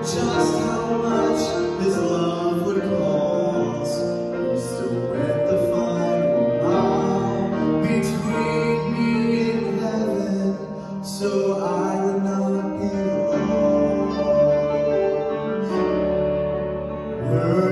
just how much this love would cost. To the between me and heaven, so I would not be lost.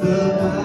the